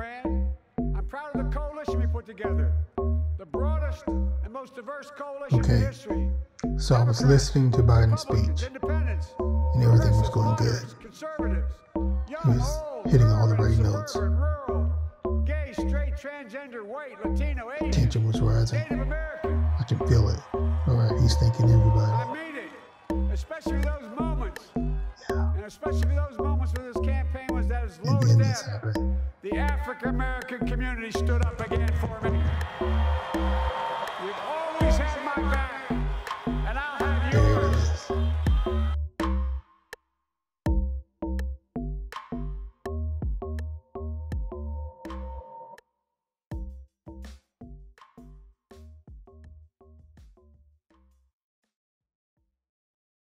I'm proud of the coalition we put together. The broadest and most diverse coalition Okay. in history. So I was listening to Biden's speech. And everything was going good. Conservatives, young, He was hitting all the right notes. suburban, rural, gay, straight, transgender, white, Latino, Asian, Tension was rising. I can feel it. All right, he's thanking everybody. I mean it, especially those moments, Yeah. and especially those moments when this campaign was this happened. The African American community stood up again for me. You've always had my back.